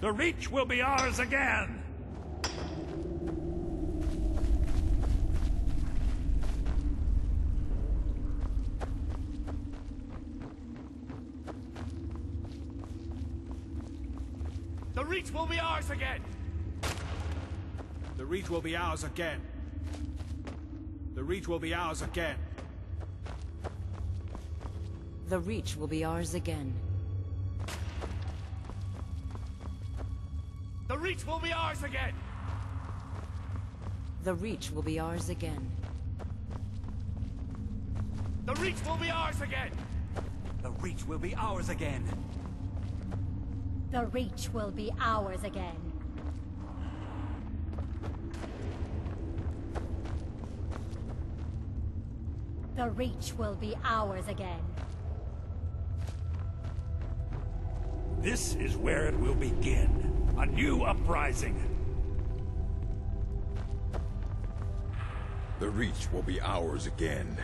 The Reach will be ours again! The Reach will be ours again! The Reach will be ours again. The Reach will be ours again. The Reach will be ours again. The Reach will be ours again! The Reach will be ours again. The Reach will be ours again! The Reach will be ours again. The Reach will be ours again. The Reach will be ours again. This is where it will begin. A new uprising. The Reach will be ours again.